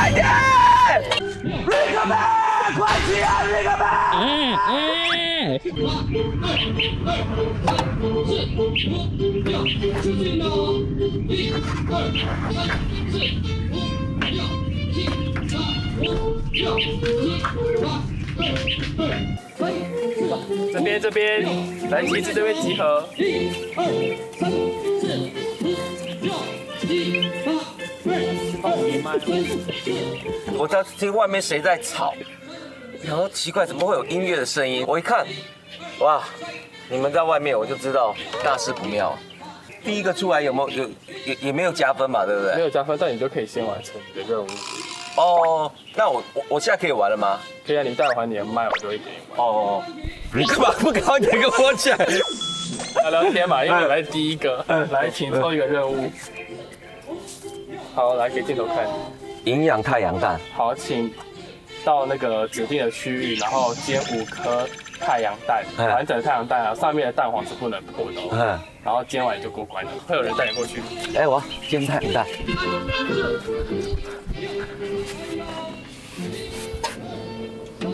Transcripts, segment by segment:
快点！Rick man，快起啊，Rick man！嗯嗯。这边这边，来旗子这边集合。一、二、三、四、五、六、七、八、我在听外面谁在吵，然后奇怪怎么会有音乐的声音？我一看，哇，你们在外面，我就知道大事不妙。第一个出来有没有有也也没有加分嘛，对不对？没有加分，但你就可以先完成你的任务。哦，那我我我现在可以玩了吗？可以啊，你带还你的麦，我就会给你。哦，你干嘛不赶点跟我讲？聊天嘛，因为我来第一个，来，请抽一个任务。好，来给镜头看。营养太阳蛋。好，请到那个指定的区域，然后煎五颗太阳蛋，完整的太阳蛋啊，上面的蛋黄是不能破的。嗯。然后煎完就过关了，会有人带你过去。哎，我煎太阳蛋。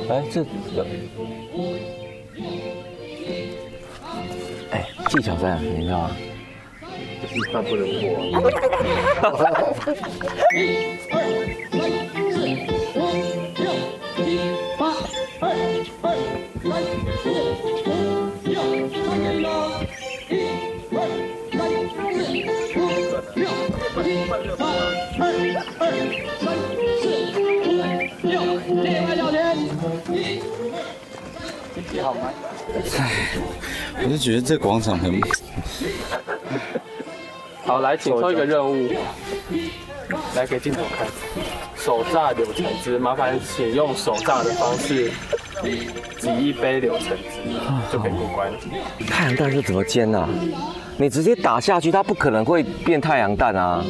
哎，这个，哎，技巧在，你知道吗？就是饭不能破。一、二、三、四、五、六、七、八、二、二、三、四、五、六、三点了。一、二、三、四、五、六、七、八、二、二、三、四、五、六，另外两天。唉，我就觉得这广场很…… 好，来，请抽一个任务，来给镜头看。手榨柳橙汁，麻烦请用手榨的方式挤一杯柳橙汁，就可以过关。太阳蛋是怎么煎呢？你直接打下去，它不可能会变太阳蛋啊。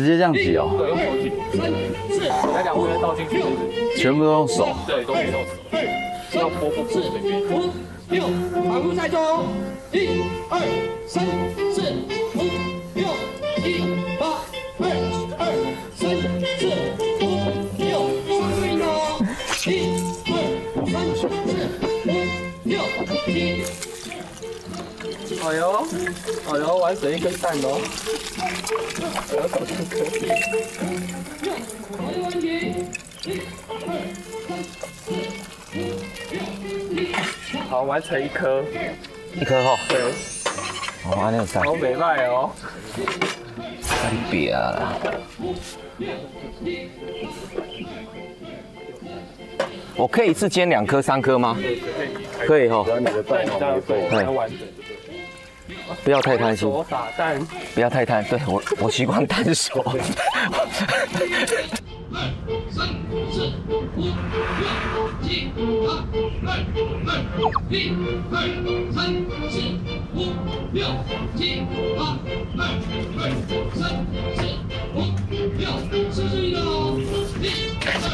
直接这样挤哦。对，用手挤。是，来两杯倒进去。全部都用手。对，都用手。要泼不泼？五、六，反复再做。一、二、三、四、五、六、七、八、二、二、三、四、五、六，三倍哦。一、二、三、四、五、六、七。哎呦，哎呦，完成一根蛋哦。两手就可以。好，完成一颗。一颗哈。对。哦，安尼三。好美卖哦。三别啦。我可以一次煎两颗、三颗吗？可以。可以哈。对。不要太贪心，打蛋，不要太贪，对我我习惯单手。二三四五六七八二二一二三四五六七八二二三四五六，四十一个一二三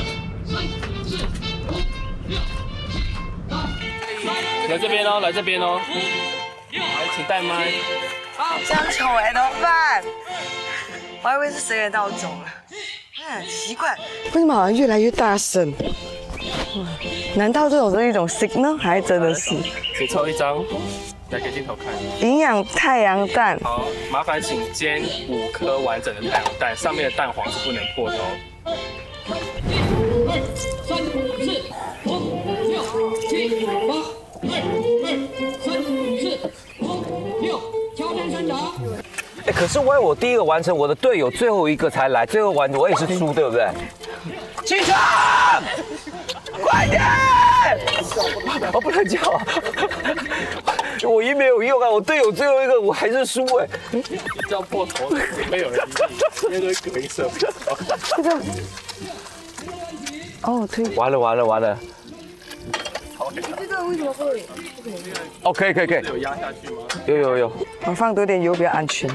四五六七八。来这边哦，来这边哦。带麦。这样丑哎，怎么办？我还以为是谁带我走了。嗯，奇怪，为什么好像越来越大声？难道这种是一种 signal？还真的是？请抽一张，来给镜头看。营养太阳蛋。好，麻烦请煎五颗完整的太阳蛋，上面的蛋黄是不能破的哦。可是万一我第一个完成，我的队友最后一个才来，最后完我也是输，对不对？起床！快点！我不能叫，我一没有用啊！我队友最后一个，我还是输哎。叫破头的没有人理你，因为隔一声。这个。哦，对。完了完了完了。你这个为什么会？哦，可以可以可以。有压下去吗？有有有。我放多点油比较安全。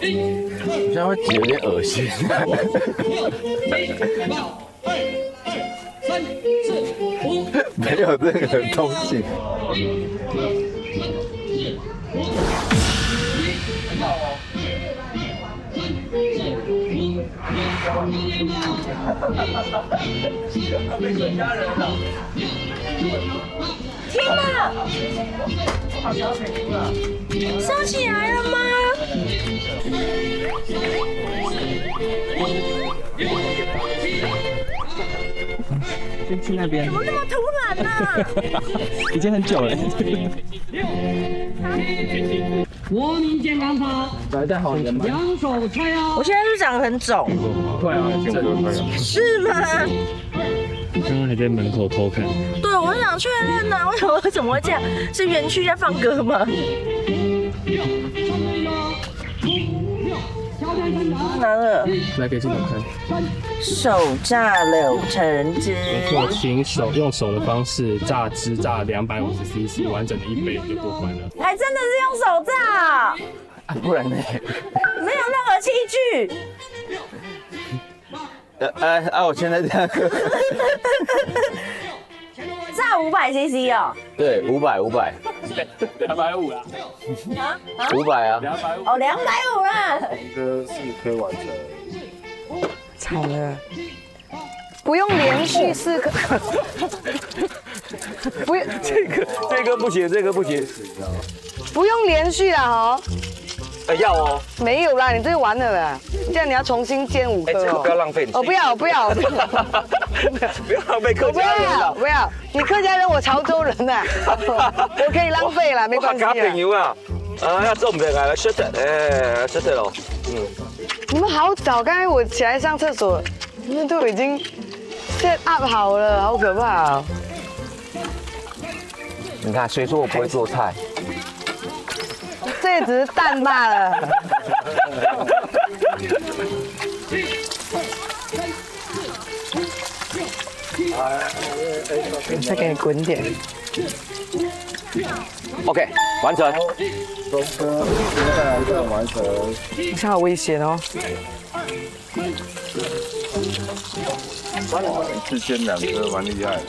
一二现在会挤有点恶心。六七八二二三四五没有任何动静。天哪！收起来了吗？先去那边怎，么那么突然呢、已经很久了。国民健康操，来带好你的麦。两手叉腰我，现在是长得很肿？对啊，是吗？刚刚还在门口偷看。对，我想确认呢、为什么怎么会这样？是园区在放歌吗？挑战三打，难了，来给镜头看。手榨柳橙汁。没错，请手用手的方式榨汁榨两百五十 CC，完整的一杯就过关了。还真的是用手炸，啊，不然呢？没有任何器具。呃呃啊，我现在这样。炸五百 CC 哦。对，五百五百两百五啦，啊啊！五百啊。两百五。哦，两百五啦。歌四颗完成。惨了，不用连续四颗，不用这个这个不行，这个不行。不用连续了哦，呃，要哦。没有啦，你这个完了啦，这样你要重新煎五颗哎，这个哦不要浪费。我，不要不要，不要 不要浪费客不家人不要，你客家人我潮州人呐，我可以浪费啦，没关系我客家朋。友啊，啊，要做唔得啊，吃的，哎，吃的咯。嗯，你们好早，刚才我起来上厕所，你们都已经 set up 好了，好可怕哦。你看，谁说我不会做菜？这也只是蛋罢了。再给你滚点。OK，完成。完成。好像好危险哦。一次煎两颗，蛮厉害的。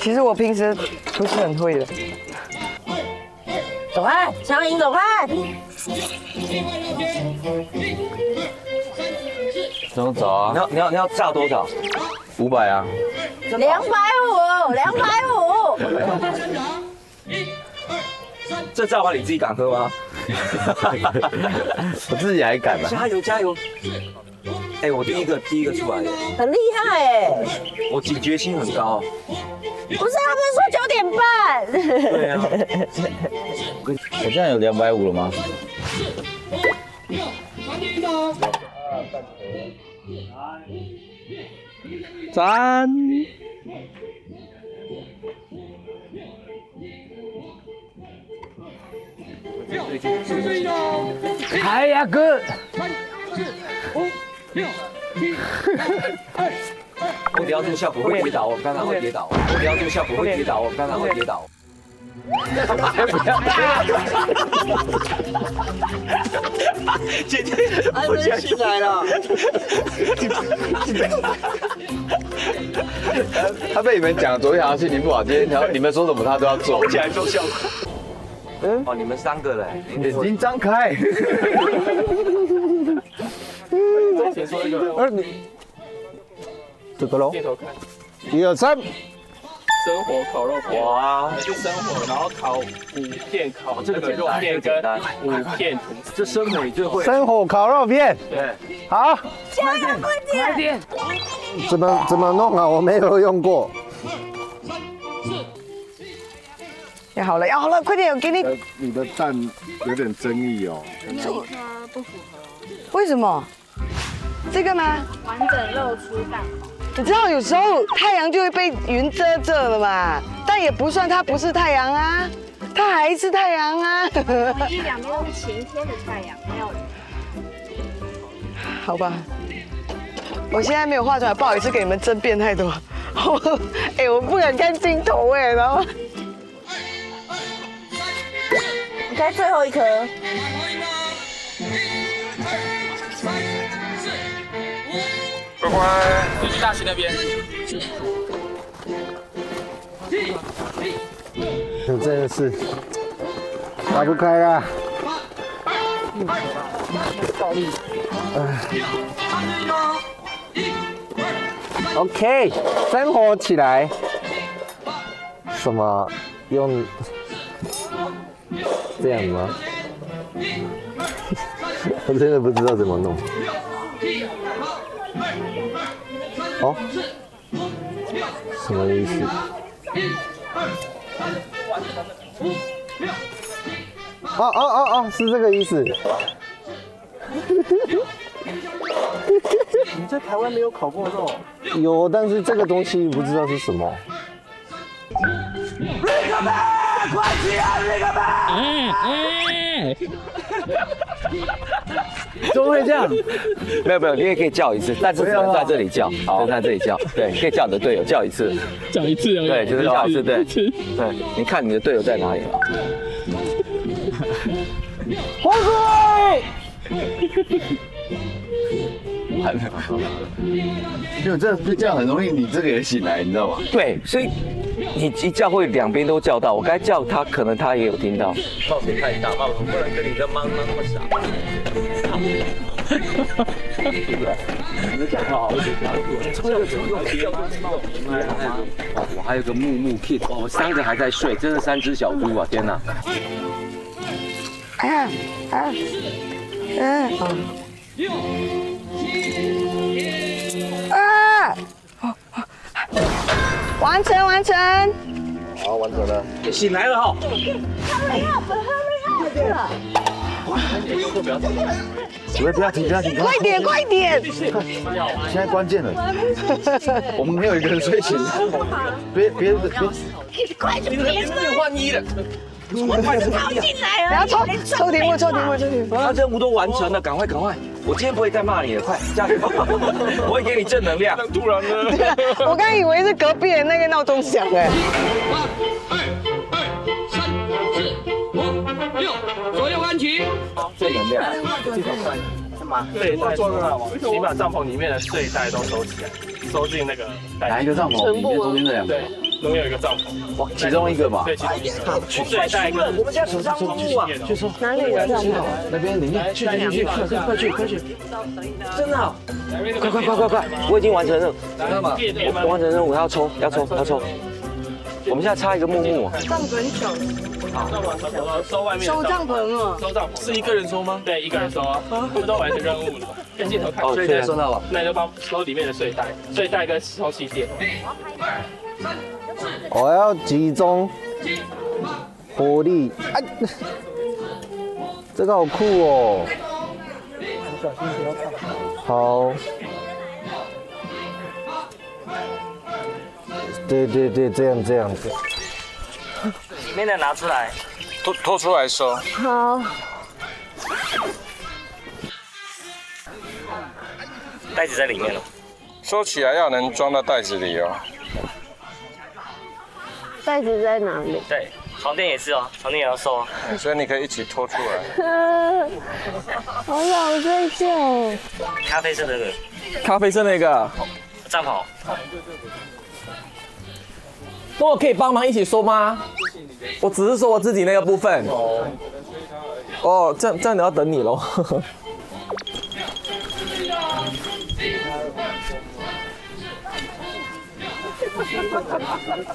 其实我平时不是很会的。走开，强赢走开。怎么走啊？你要你要你要炸多少？五百啊。两百五，两百五。三打，一二三，这炸完你自己敢喝吗？我自己还敢吗？加油加油！哎，我第一个第一个出来的，很厉害哎！我警觉性很高。不是，他们说九点半。对啊，我这样有两百五了吗？三点钟，赞。四对钟，哎呀哥，三四五六七八二我只要这个效果会跌倒，我刚刚会跌倒。我只要这个效果会跌倒，我刚刚会跌倒。姐姐，我现在起来了。他被你们讲昨天好像心情不好，今天条你们说什么他都要做走。起来做效果。哦，你们三个嘞，眼睛张开。先说一个而 你这个喽，镜头看，一二三，生火烤肉片，哇，是生火，然后烤五片烤这个肉片跟五片吐司。这生美最会。生火烤肉片，对，好，加油，快点！怎么怎么弄啊？我没有用过。要好了，要好了，快点，我给你。呃，你的蛋有点争议哦。它不符合为什么？这个吗？完整露出蛋黄。你知道有时候太阳就会被云遮着了嘛，但也不算它不是太阳啊，它还是太阳啊。一两边都是晴天的太阳，没有好吧，我现在没有化妆，不好意思给你们争辩太多。哎、我不敢看镜头哎，然后开最后一颗。乖乖，就去大溪那边。你真的是打不开啊！OK，生活起来。什么？用这样吗？我真的不知道怎么弄。哦，什么意思？哦哦哦哦，是这个意思。你在台湾没有烤过肉？有，但是这个东西不知道是什么。怎么会这样？没有没有，你也可以叫一次，但是只能在这里叫，只能在这里叫。对，可以叫你的队友叫一次。叫一次。对，就是叫一次，对。对，你看你的队友在哪里了？黄水。完了，因为这这样很容易你这个也醒来，你知道吗？对，所以你一叫会两边都叫到。我该叫他，可能他也有听到。冒险太大，冒险不能跟你的妈妈那么傻。你的讲话好紧张。这个怎么用别吗？我还有个木木 kid，哦，三个还在睡，真的三只小猪啊！天哪！哎呀，哎，嗯，完成完成，好，完成了。醒来了哈！不要不要停，不要停，快点快点，现在关键了，我们没有一个人睡醒，别别别，快点，别换衣了。跑进来了！不要抽抽题目抽题目抽题目，他任务都完成了，赶快赶快！我今天不会再骂你了，快加油！我会给你正能量。突然呢？我刚以为是隔壁的那个闹钟响哎。八、二、二、三、四、五、六，左右安齐。正能量。睡袋装了，你把帐篷里面的睡袋都收起来，收进那个袋。哪一个帐篷？里面中间这两个。对，中间有一个帐篷。哇，其中一个嘛。对，其中一个。睡袋跟我们现在手上公务啊，去说哪里有帐篷？那边里面，去去去去，快快去快去！真的啊，快快快快快！我已经完成任务，我完成任务要抽要抽要抽。我们现在插一个木木，帐篷小，收外面收帐篷啊。收帐篷是一个人收吗？对，一个人收啊，他们都完成任务了。跟镜头看，哦，睡袋收到了。那就帮收里面的睡袋，睡袋跟充气垫。我要集中火力，哎，这个好酷哦。好。对对对，这样这样子。里面的拿出来，拖拖出来收。好，袋子在里面了。收起来要能装到袋子里哦。袋子在哪里？对，床垫也是哦，床垫也要收哦。所以你可以一起拖出来。好想睡觉。咖啡色的那个咖啡色那个，帐篷，那我可以帮忙一起收吗？我只是说我自己那个部分。哦，这样这样你要等你喽。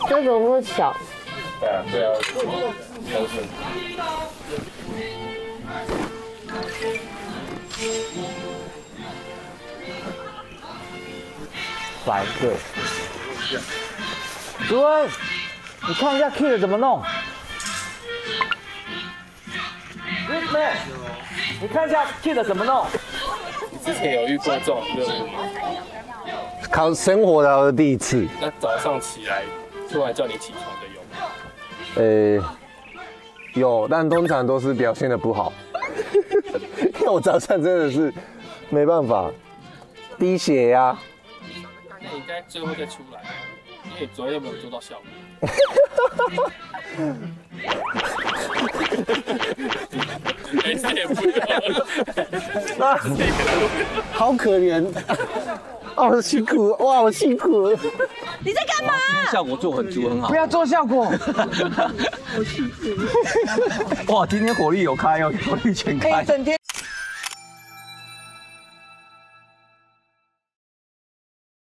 这怎么小？对啊，对啊，都是。来，对。主任，你看一下 Kid 怎么弄。Rickman，你看一下 Kid 怎么弄。之前有遇过这种任务吗？考生活的第一次。那早上起来突然叫你起床的有吗？呃，有，但通常都是表现的不好。因为我早上真的是没办法，低血压。那你应该最后再出来，因为你昨天又没有做到效果。啊，好可怜，哦，好辛苦，哇，好辛苦。你在干嘛？效果做很足，很好不。要做效果。哇，今天火力有开哦，火力全开。整天。